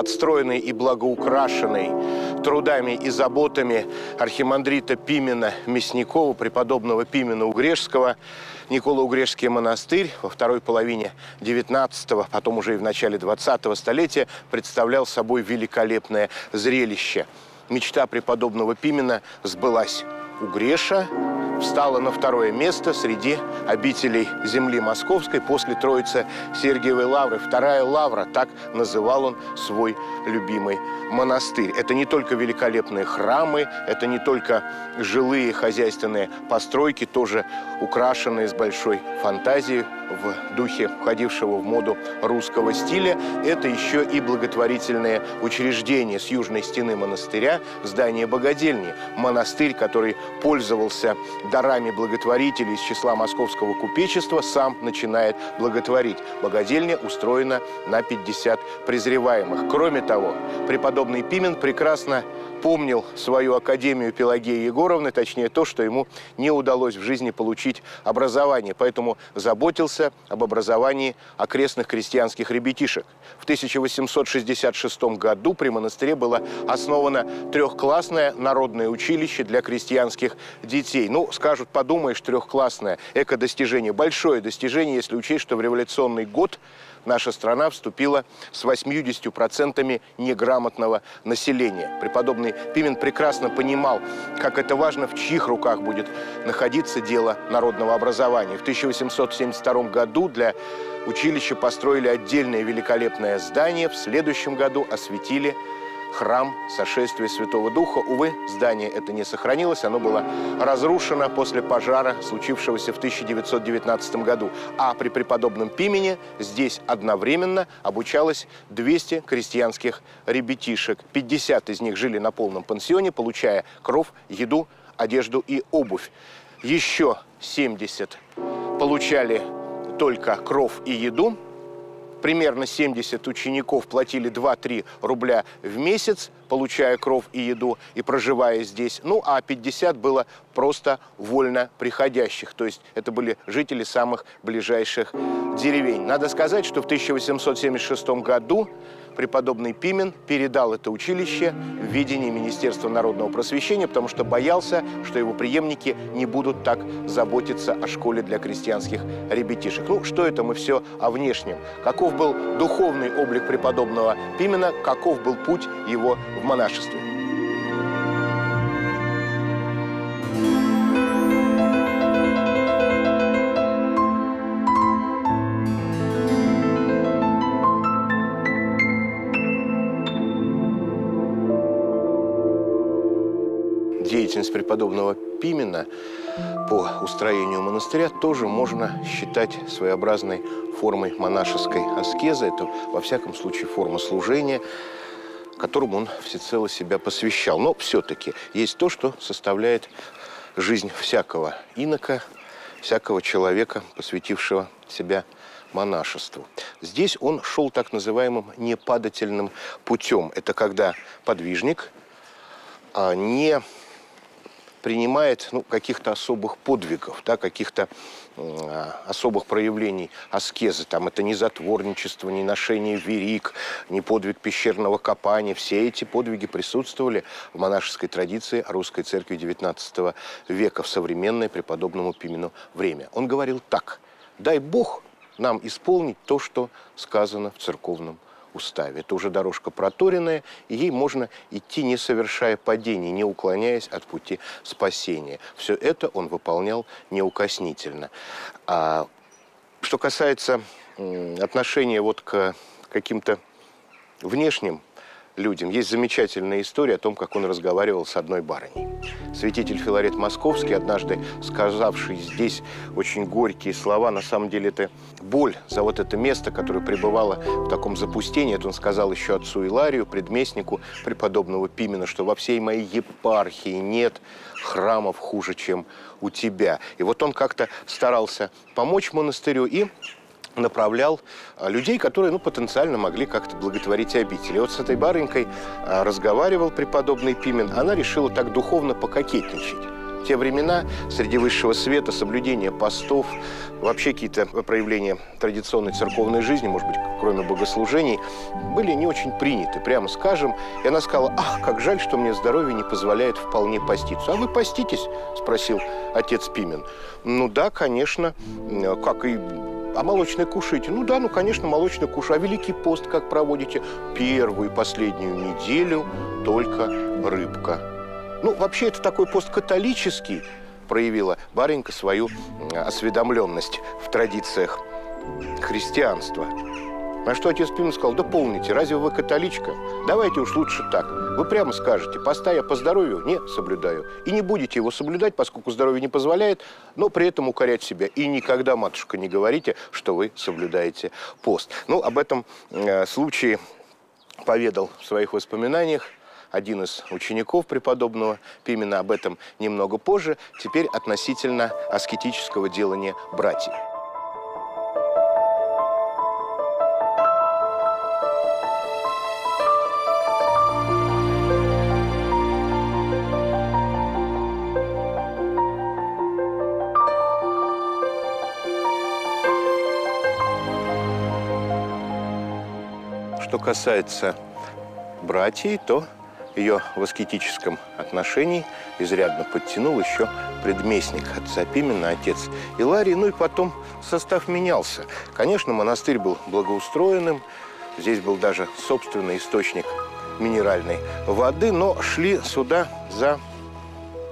отстроенный и благоукрашенный трудами и заботами архимандрита Пимена Мясникова, преподобного Пимена Угрешского, Никола-Угрешский монастырь во второй половине 19-го, потом уже и в начале 20-го столетия представлял собой великолепное зрелище. Мечта преподобного Пимена сбылась. Угреша встала на второе место среди обителей земли московской после Троицы Сергиевой Лавры. Вторая Лавра, так называл он свой любимый монастырь. Это не только великолепные храмы, это не только жилые хозяйственные постройки, тоже украшенные с большой фантазией в духе входившего в моду русского стиля. Это еще и благотворительные учреждения с южной стены монастыря, здание богадельни. Монастырь, который пользовался дарами благотворителей из числа московского купечества, сам начинает благотворить. Богадельня устроена на 50 презреваемых. Кроме того, преподобный Пимен прекрасно помнил свою академию Пелагеи Егоровны, точнее то, что ему не удалось в жизни получить образование, поэтому заботился об образовании окрестных крестьянских ребятишек. В 1866 году при монастыре было основано трехклассное народное училище для крестьянских детей. Ну, скажут, подумаешь, трехклассное эко-достижение. Большое достижение, если учесть, что в революционный год наша страна вступила с 80% неграмотного населения. Преподобный Пимен прекрасно понимал, как это важно, в чьих руках будет находиться дело народного образования. В 1872 году для училища построили отдельное великолепное здание, в следующем году осветили храм сошествия Святого Духа. Увы, здание это не сохранилось, оно было разрушено после пожара, случившегося в 1919 году. А при преподобном Пимене здесь одновременно обучалось 200 крестьянских ребятишек. 50 из них жили на полном пансионе, получая кров, еду, одежду и обувь. Еще 70 получали только кров и еду, примерно 70 учеников платили 2-3 рубля в месяц, получая кров и еду и проживая здесь. Ну, а 50 было просто вольно приходящих. То есть это были жители самых ближайших деревень. Надо сказать, что в 1876 году преподобный Пимен передал это училище в видение Министерства народного просвещения, потому что боялся, что его преемники не будут так заботиться о школе для крестьянских ребятишек. Ну, что это мы все о внешнем? Каков был духовный облик преподобного Пимена, каков был путь его в монашестве? Преподобного Пимена по устроению монастыря тоже можно считать своеобразной формой монашеской аскезы. Это, во всяком случае, форма служения, которому он всецело себя посвящал. Но все-таки есть то, что составляет жизнь всякого инока, всякого человека, посвятившего себя монашеству. Здесь он шел так называемым непадательным путем. Это когда подвижник а не принимает ну, каких-то особых подвигов, да, каких-то э, особых проявлений аскезы. Там это не затворничество, не ношение верик, не подвиг пещерного копания. Все эти подвиги присутствовали в монашеской традиции русской церкви XIX века в современное преподобному Пимену время. Он говорил так, дай Бог нам исполнить то, что сказано в церковном уставе. Это уже дорожка проторенная, и ей можно идти, не совершая падений, не уклоняясь от пути спасения. Все это он выполнял неукоснительно. А что касается отношения вот к каким-то внешним людям. Есть замечательная история о том, как он разговаривал с одной барыней. Святитель Филарет Московский, однажды сказавший здесь очень горькие слова, на самом деле это боль за вот это место, которое пребывало в таком запустении. Это он сказал еще отцу Иларию, предместнику преподобного Пимена, что во всей моей епархии нет храмов хуже, чем у тебя. И вот он как-то старался помочь монастырю и направлял а, людей, которые ну, потенциально могли как-то благотворить обители. Вот с этой барынькой а, разговаривал преподобный Пимен. Она решила так духовно пококетничать. В те времена среди высшего света соблюдение постов, вообще какие-то проявления традиционной церковной жизни, может быть, кроме богослужений, были не очень приняты, прямо скажем. И она сказала, ах, как жаль, что мне здоровье не позволяет вполне поститься. А вы поститесь? Спросил отец Пимен. Ну да, конечно, как и а молочное кушаете? Ну да, ну, конечно, молочное кушаю. А Великий пост как проводите? Первую и последнюю неделю только рыбка. Ну, вообще, это такой пост католический, проявила Баренька свою осведомленность в традициях христианства. На что отец Пимен сказал, да помните, разве вы католичка? Давайте уж лучше так. Вы прямо скажете, поста я по здоровью не соблюдаю. И не будете его соблюдать, поскольку здоровье не позволяет, но при этом укорять себя. И никогда, матушка, не говорите, что вы соблюдаете пост. Ну, об этом э, случае поведал в своих воспоминаниях один из учеников преподобного Пимена. Об этом немного позже. Теперь относительно аскетического делания братьев. Касается братьев, то ее в аскетическом отношении изрядно подтянул еще предместник отца Пимена, отец Иларий. Ну и потом состав менялся. Конечно, монастырь был благоустроенным. Здесь был даже собственный источник минеральной воды, но шли сюда за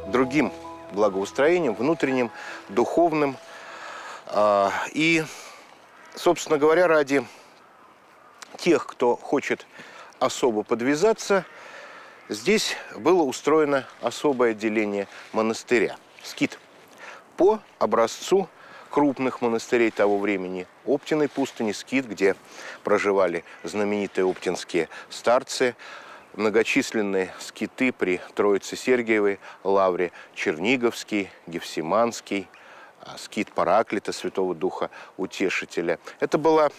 другим благоустроением, внутренним, духовным. А, и, собственно говоря, ради тех, кто хочет особо подвязаться, здесь было устроено особое отделение монастыря – скит. По образцу крупных монастырей того времени – Оптиной пустыни, скит, где проживали знаменитые оптинские старцы, многочисленные скиты при Троице Сергиевой, Лавре Черниговский, Гефсиманский, а, скит Параклита, Святого Духа Утешителя. Это была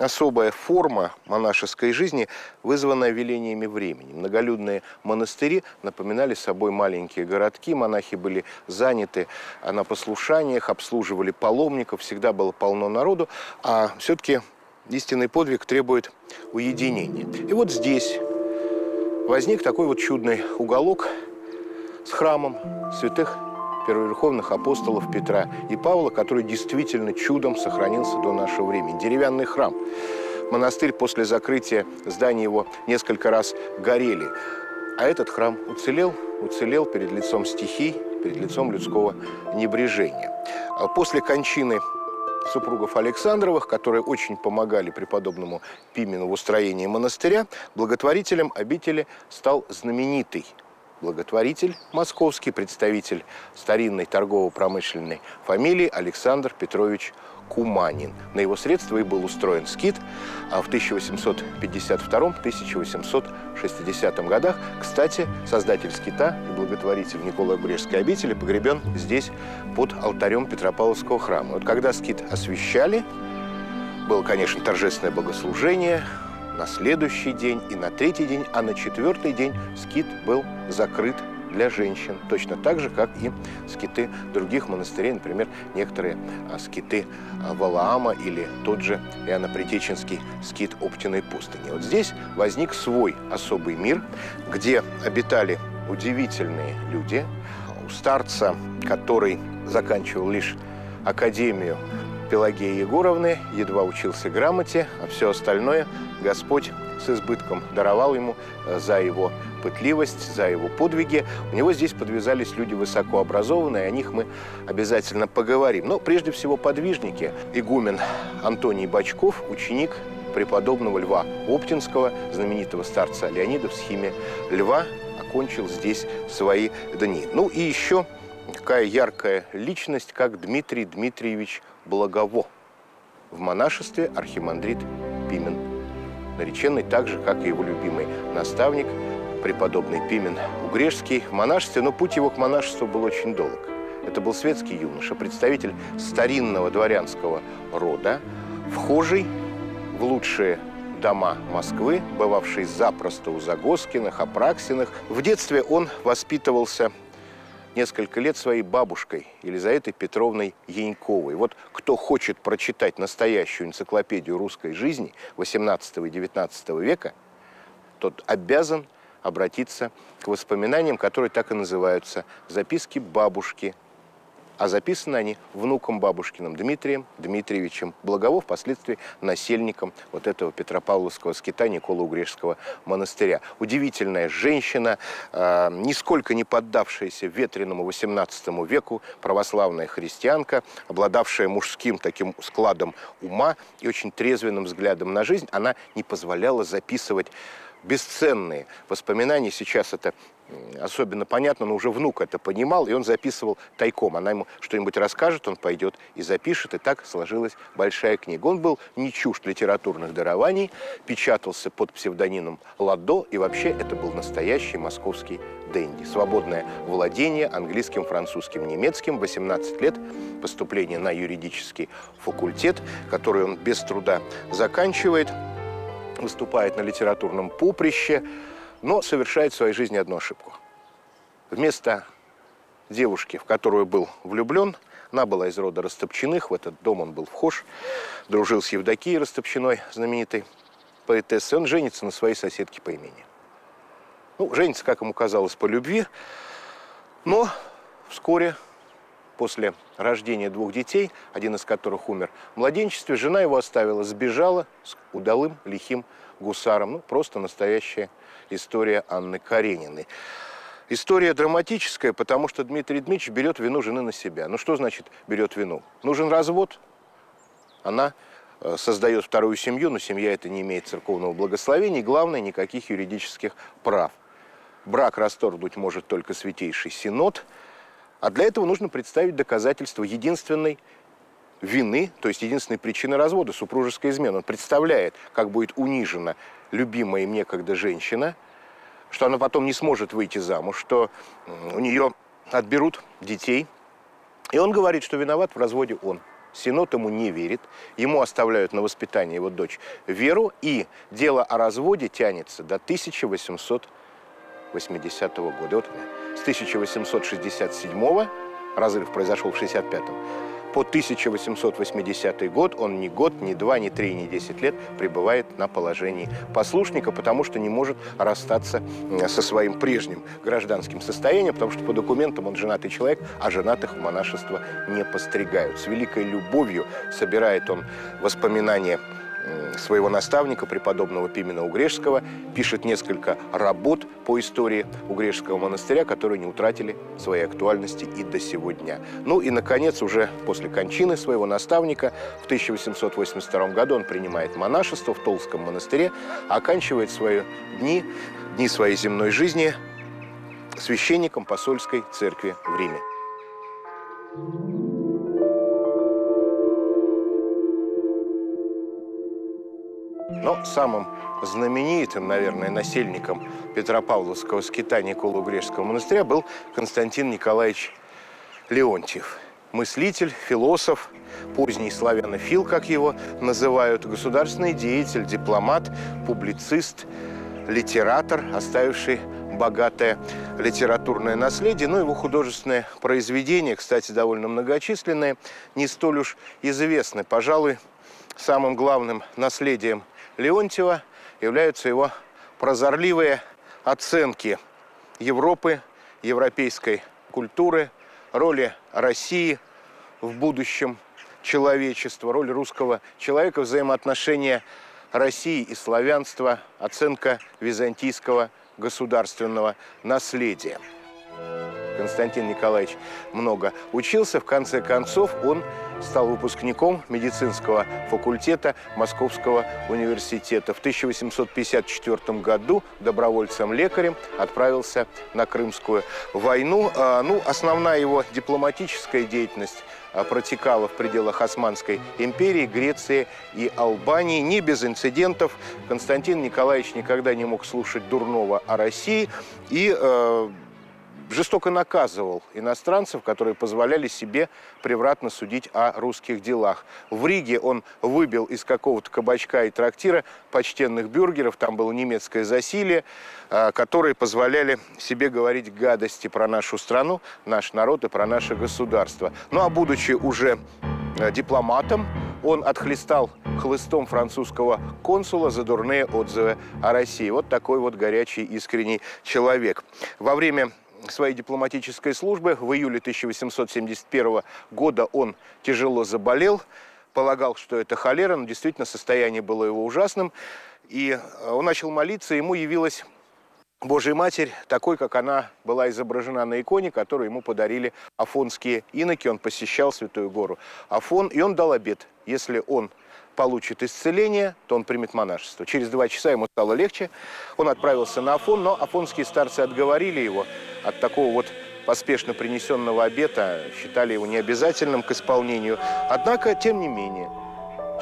особая форма монашеской жизни, вызванная велениями времени. Многолюдные монастыри напоминали собой маленькие городки, монахи были заняты на послушаниях, обслуживали паломников, всегда было полно народу, а все-таки истинный подвиг требует уединения. И вот здесь возник такой вот чудный уголок с храмом святых первоверховных апостолов Петра и Павла, который действительно чудом сохранился до нашего времени. Деревянный храм. Монастырь после закрытия здания его несколько раз горели. А этот храм уцелел, уцелел перед лицом стихий, перед лицом людского небрежения. А после кончины супругов Александровых, которые очень помогали преподобному Пимену в устроении монастыря, благотворителем обители стал знаменитый благотворитель московский, представитель старинной торгово-промышленной фамилии Александр Петрович Куманин. На его средства и был устроен скит, а в 1852-1860 годах, кстати, создатель скита и благотворитель Николай Брежской обители погребен здесь под алтарем Петропавловского храма. Вот когда скит освещали, было, конечно, торжественное богослужение, на следующий день и на третий день, а на четвертый день скит был закрыт для женщин, точно так же, как и скиты других монастырей, например, некоторые а, скиты а, Валаама или тот же Иоанно-Притеченский скит Оптиной пустыни. Вот здесь возник свой особый мир, где обитали удивительные люди. У старца, который заканчивал лишь академию Пелагеи Егоровны, едва учился грамоте, а все остальное Господь с избытком даровал ему э, за его пытливость, за его подвиги. У него здесь подвязались люди высокообразованные, о них мы обязательно поговорим. Но прежде всего подвижники. Игумен Антоний Бачков, ученик преподобного Льва Оптинского, знаменитого старца Леонида в схеме Льва, окончил здесь свои дни. Ну и еще такая яркая личность, как Дмитрий Дмитриевич Благово. В монашестве архимандрит Пимен нареченный так же, как и его любимый наставник, преподобный Пимен Угрешский, в монашестве, но путь его к монашеству был очень долг. Это был светский юноша, представитель старинного дворянского рода, вхожий в лучшие дома Москвы, бывавший запросто у Загоскиных, Апраксиных. В детстве он воспитывался несколько лет своей бабушкой Елизаветой Петровной Яньковой. Вот кто хочет прочитать настоящую энциклопедию русской жизни 18 и 19 века, тот обязан обратиться к воспоминаниям, которые так и называются «Записки бабушки а записаны они внуком бабушкиным Дмитрием Дмитриевичем Благово, впоследствии насельником вот этого Петропавловского скита Никола Угрешского монастыря. Удивительная женщина, э, нисколько не поддавшаяся ветреному XVIII веку, православная христианка, обладавшая мужским таким складом ума и очень трезвенным взглядом на жизнь, она не позволяла записывать бесценные воспоминания. Сейчас это особенно понятно, но уже внук это понимал, и он записывал тайком. Она ему что-нибудь расскажет, он пойдет и запишет, и так сложилась большая книга. Он был не чужд литературных дарований, печатался под псевдонимом Ладо, и вообще это был настоящий московский Дэнди. Свободное владение английским, французским, немецким, 18 лет, поступление на юридический факультет, который он без труда заканчивает, выступает на литературном поприще, но совершает в своей жизни одну ошибку. Вместо девушки, в которую был влюблен, она была из рода Растопчиных, в этот дом он был вхож, дружил с Евдокией Растопчиной, знаменитой поэтессой, он женится на своей соседке по имени. Ну, женится, как ему казалось, по любви, но вскоре после рождения двух детей, один из которых умер в младенчестве, жена его оставила, сбежала с удалым лихим гусаром. Ну, просто настоящая история Анны Карениной. История драматическая, потому что Дмитрий Дмитриевич берет вину жены на себя. Ну что значит берет вину? Нужен развод. Она э, создает вторую семью, но семья это не имеет церковного благословения. И главное, никаких юридических прав. Брак расторгнуть может только Святейший Синод. А для этого нужно представить доказательства единственной вины, то есть единственной причины развода, супружеская измена. Он представляет, как будет унижена любимая им некогда женщина, что она потом не сможет выйти замуж, что у нее отберут детей. И он говорит, что виноват в разводе он. Синод ему не верит, ему оставляют на воспитание его дочь Веру, и дело о разводе тянется до 1880 года. Вот с 1867 разрыв произошел в 65-м, по 1880 год он ни год, ни два, ни три, ни десять лет пребывает на положении послушника, потому что не может расстаться со своим прежним гражданским состоянием, потому что по документам он женатый человек, а женатых в монашество не постригают. С великой любовью собирает он воспоминания своего наставника, преподобного Пимена Угрешского, пишет несколько работ по истории Угрешского монастыря, которые не утратили своей актуальности и до сегодня. Ну и, наконец, уже после кончины своего наставника в 1882 году он принимает монашество в Толском монастыре, оканчивает свои дни, дни своей земной жизни священником посольской церкви в Риме. Но самым знаменитым, наверное, насельником Петропавловского скита Никола Грешского монастыря был Константин Николаевич Леонтьев. Мыслитель, философ, поздний славянофил, как его называют, государственный деятель, дипломат, публицист, литератор, оставивший богатое литературное наследие, но его художественные произведения, кстати, довольно многочисленные, не столь уж известны. Пожалуй, самым главным наследием Леонтьева являются его прозорливые оценки Европы, европейской культуры, роли России в будущем человечества, роль русского человека, взаимоотношения России и славянства, оценка византийского государственного наследия. Константин Николаевич много учился. В конце концов, он стал выпускником медицинского факультета Московского университета. В 1854 году добровольцем-лекарем отправился на Крымскую войну. А, ну, основная его дипломатическая деятельность а, протекала в пределах Османской империи, Греции и Албании. Не без инцидентов. Константин Николаевич никогда не мог слушать дурного о России и э, жестоко наказывал иностранцев, которые позволяли себе превратно судить о русских делах. В Риге он выбил из какого-то кабачка и трактира почтенных бюргеров, там было немецкое засилие, а, которые позволяли себе говорить гадости про нашу страну, наш народ и про наше государство. Ну а будучи уже э, дипломатом, он отхлестал хлыстом французского консула за дурные отзывы о России. Вот такой вот горячий, искренний человек. Во время своей дипломатической службы. В июле 1871 года он тяжело заболел, полагал, что это холера, но действительно состояние было его ужасным. И э, он начал молиться, ему явилась Божья Матерь, такой, как она была изображена на иконе, которую ему подарили афонские иноки. Он посещал Святую Гору Афон, и он дал обет, если он получит исцеление, то он примет монашество. Через два часа ему стало легче. Он отправился на Афон, но афонские старцы отговорили его от такого вот поспешно принесенного обета, считали его необязательным к исполнению. Однако, тем не менее,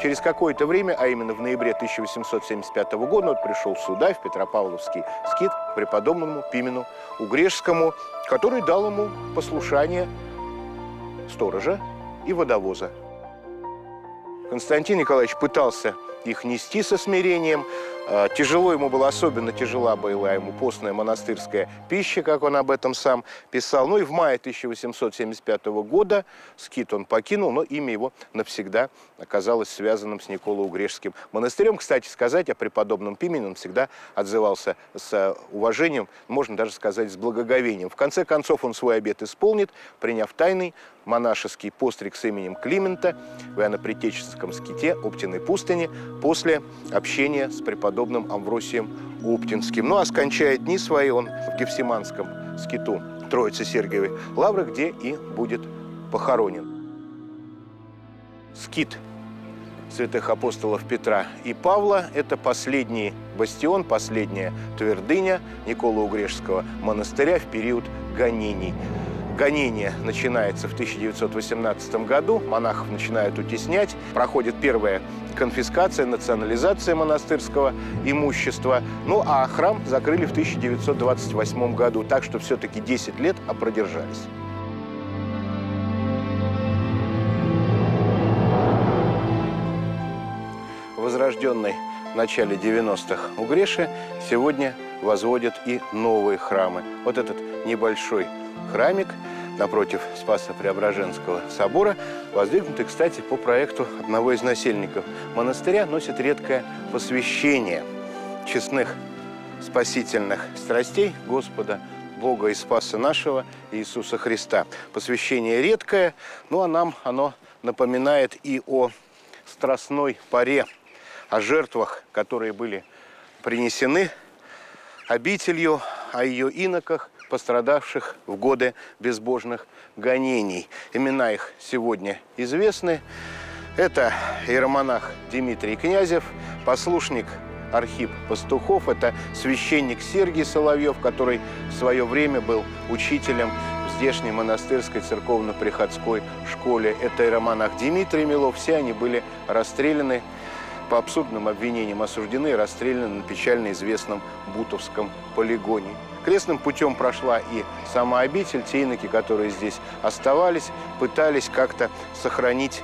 через какое-то время, а именно в ноябре 1875 года, он пришел сюда, в Петропавловский скит, к преподобному Пимену Угрешскому, который дал ему послушание сторожа и водовоза. Константин Николаевич пытался их нести со смирением, а, тяжело ему было, особенно тяжела была ему постная монастырская пища, как он об этом сам писал. Ну и в мае 1875 года скит он покинул, но имя его навсегда оказалось связанным с Николо-Угрешским монастырем. Кстати сказать, о преподобном Пимене он всегда отзывался с уважением, можно даже сказать, с благоговением. В конце концов он свой обет исполнит, приняв тайный монашеский постриг с именем Климента в Иоанно-Притеческом ските Оптиной пустыни после общения с преподобным Амвросием Уптинским. Ну а скончает дни свои он в Гефсиманском скиту Троицы Сергиевой Лавры, где и будет похоронен. Скит святых апостолов Петра и Павла – это последний бастион, последняя твердыня Никола Угрешского монастыря в период гонений. Гонение начинается в 1918 году, монахов начинают утеснять, проходит первая конфискация, национализация монастырского имущества. Ну а храм закрыли в 1928 году, так что все-таки 10 лет опродержались. Возрожденный в начале 90-х Угреши сегодня возводят и новые храмы. Вот этот небольшой храмик – напротив Спасо-Преображенского собора, воздвигнутый, кстати, по проекту одного из насельников монастыря, носит редкое посвящение честных спасительных страстей Господа Бога и Спаса нашего Иисуса Христа. Посвящение редкое, ну а нам оно напоминает и о страстной паре, о жертвах, которые были принесены обителью, о ее иноках, пострадавших в годы безбожных гонений. Имена их сегодня известны. Это иеромонах Дмитрий Князев, послушник Архип Пастухов, это священник Сергий Соловьев, который в свое время был учителем в здешней монастырской церковно-приходской школе. Это иеромонах Дмитрий Милов. Все они были расстреляны по абсурдным обвинениям осуждены и расстреляны на печально известном Бутовском полигоне. Крестным путем прошла и сама обитель, те иноки, которые здесь оставались, пытались как-то сохранить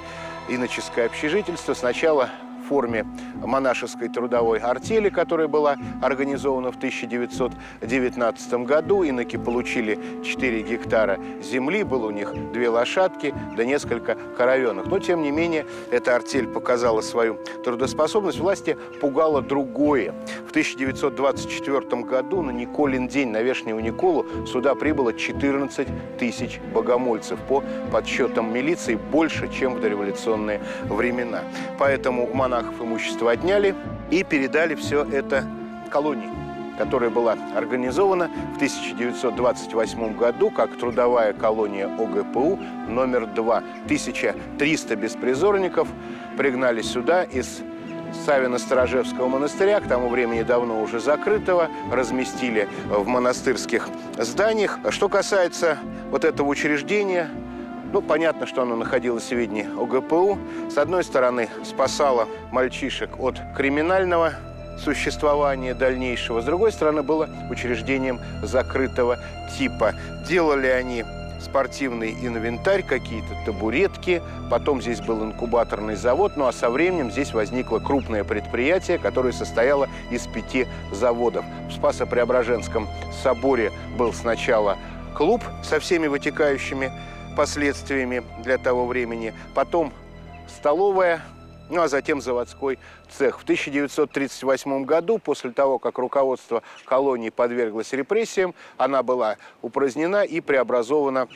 иноческое общежительство. Сначала форме монашеской трудовой артели, которая была организована в 1919 году. Иноки получили 4 гектара земли, было у них две лошадки, да несколько коровенок. Но, тем не менее, эта артель показала свою трудоспособность. Власти пугало другое. В 1924 году на Николин день, на Вешнюю Николу, сюда прибыло 14 тысяч богомольцев. По подсчетам милиции больше, чем в дореволюционные времена. Поэтому у монахов имущество отняли и передали все это колонии которая была организована в 1928 году как трудовая колония ОГПУ номер 2. 1300 беспризорников пригнали сюда из Савино-Сторожевского монастыря, к тому времени давно уже закрытого, разместили в монастырских зданиях. Что касается вот этого учреждения, ну, понятно, что оно находилось в ведении ОГПУ. С одной стороны, спасало мальчишек от криминального существования дальнейшего. С другой стороны, было учреждением закрытого типа. Делали они спортивный инвентарь, какие-то табуретки. Потом здесь был инкубаторный завод. Ну а со временем здесь возникло крупное предприятие, которое состояло из пяти заводов. В Спасо-Преображенском соборе был сначала клуб со всеми вытекающими последствиями для того времени. Потом столовая, ну а затем заводской цех. В 1938 году, после того, как руководство колонии подверглось репрессиям, она была упразднена и преобразована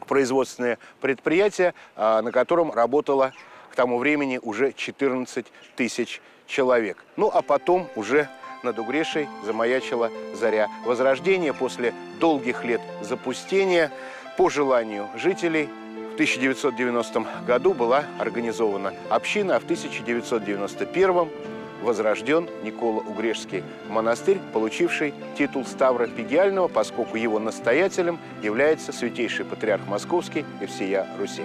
в производственное предприятие, а, на котором работало к тому времени уже 14 тысяч человек. Ну а потом уже над Угрешей замаячила заря Возрождения после долгих лет запустения по желанию жителей в 1990 году была организована община, а в 1991 возрожден Никола Угрешский монастырь, получивший титул Ставра Пегиального, поскольку его настоятелем является святейший патриарх Московский и всея Руси.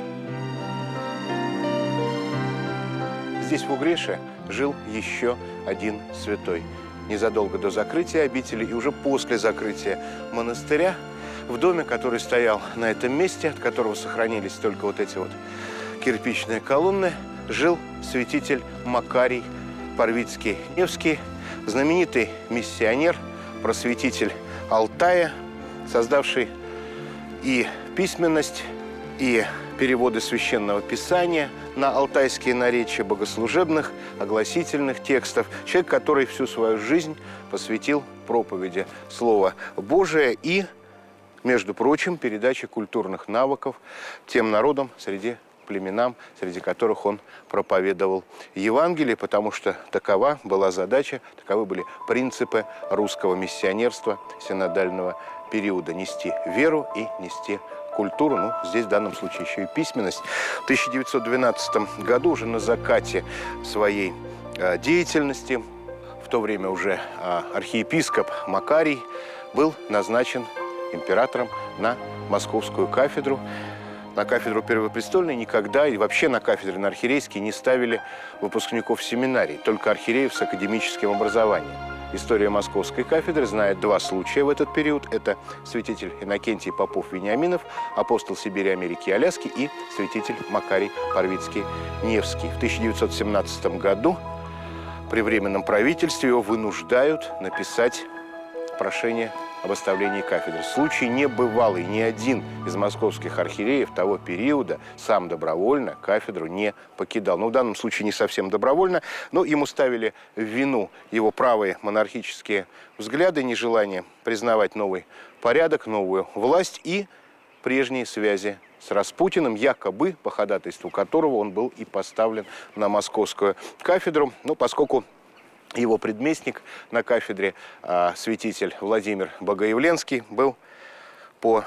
Здесь, в Угреше, жил еще один святой. Незадолго до закрытия обители и уже после закрытия монастыря в доме, который стоял на этом месте, от которого сохранились только вот эти вот кирпичные колонны, жил святитель Макарий Парвицкий-Невский, знаменитый миссионер, просветитель Алтая, создавший и письменность, и переводы священного писания на алтайские наречия богослужебных, огласительных текстов. Человек, который всю свою жизнь посвятил проповеди Слова Божия и между прочим, передача культурных навыков тем народам среди племенам, среди которых он проповедовал Евангелие, потому что такова была задача, таковы были принципы русского миссионерства синодального периода – нести веру и нести культуру, ну, здесь в данном случае еще и письменность. В 1912 году, уже на закате своей э, деятельности, в то время уже э, архиепископ Макарий был назначен императором на московскую кафедру. На кафедру Первопрестольной никогда и вообще на кафедре на архиерейские не ставили выпускников семинарий, только архиереев с академическим образованием. История московской кафедры знает два случая в этот период. Это святитель Иннокентий Попов-Вениаминов, апостол Сибири, Америки и Аляски и святитель Макарий Парвицкий-Невский. В 1917 году при Временном правительстве его вынуждают написать прошение об оставлении кафедры. Случай небывалый. Ни один из московских архиереев того периода сам добровольно кафедру не покидал. Ну, в данном случае не совсем добровольно, но ему ставили в вину его правые монархические взгляды, нежелание признавать новый порядок, новую власть и прежние связи с Распутиным, якобы по ходатайству которого он был и поставлен на московскую кафедру. Но поскольку его предместник на кафедре, а, святитель Владимир Богоявленский, был по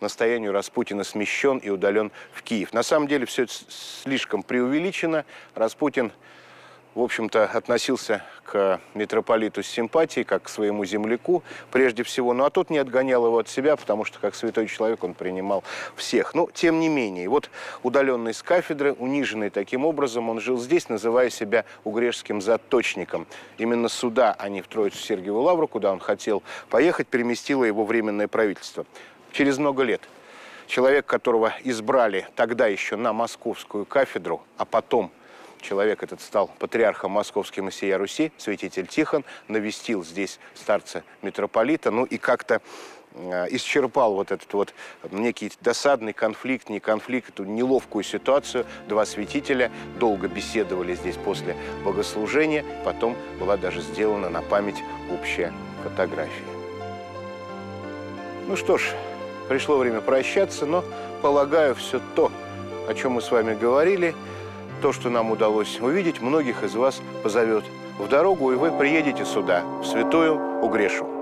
настоянию Распутина смещен и удален в Киев. На самом деле все слишком преувеличено. Распутин в общем-то, относился к митрополиту с симпатией, как к своему земляку прежде всего. Ну, а тот не отгонял его от себя, потому что, как святой человек, он принимал всех. Но, тем не менее, вот удаленный с кафедры, униженный таким образом, он жил здесь, называя себя угрешским заточником. Именно сюда, а не в Троицу Сергиеву Лавру, куда он хотел поехать, переместило его временное правительство. Через много лет человек, которого избрали тогда еще на московскую кафедру, а потом – человек этот стал патриархом московским и сия Руси, святитель Тихон, навестил здесь старца митрополита, ну и как-то э, исчерпал вот этот вот некий досадный конфликт, не конфликт, эту неловкую ситуацию. Два святителя долго беседовали здесь после богослужения, потом была даже сделана на память общая фотография. Ну что ж, пришло время прощаться, но, полагаю, все то, о чем мы с вами говорили – то, что нам удалось увидеть, многих из вас позовет в дорогу, и вы приедете сюда, в Святую Угрешу.